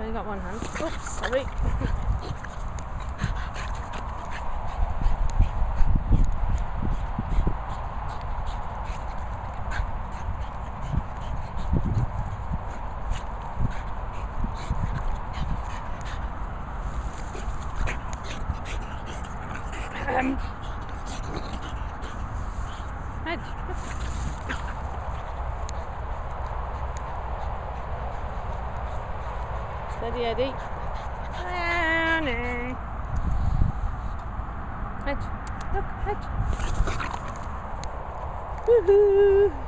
only got one hand. Oops, sorry. Um, Edge. Steady Eddie. Annie. Edge. Look, Edge. Woohoo!